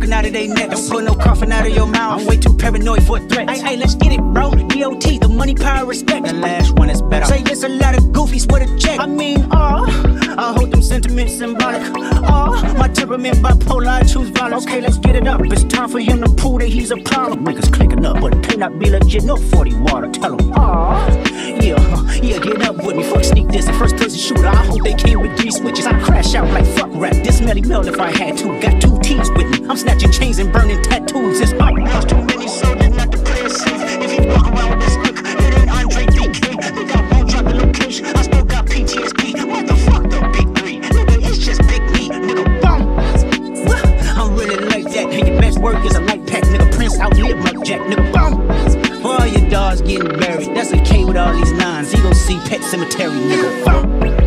they neck. Don't put no coughing out of your mouth. I'm way too paranoid for a threat. Hey, hey, let's get it, bro. DOT, the money, power, respect. The last one is better. Say it's a lot of goofies with a check. I mean, oh, I sentiments symbolic. Oh, my temperament bipolar, I choose violence. Okay, let's get it up. It's time for him to prove that he's a problem. Niggas clicking up, but it cannot be legit. No 40 water, tell him. Oh, yeah, yeah, get up with me. Fuck sneak this, the first person shooter. I hope they came with these switches. I crash out like fuck rap. This Melle Mel if I had to. Got two T's with me. I'm snatching chains and burning tattoos. It's all these nines. He don't see Pet Sematary, nigga.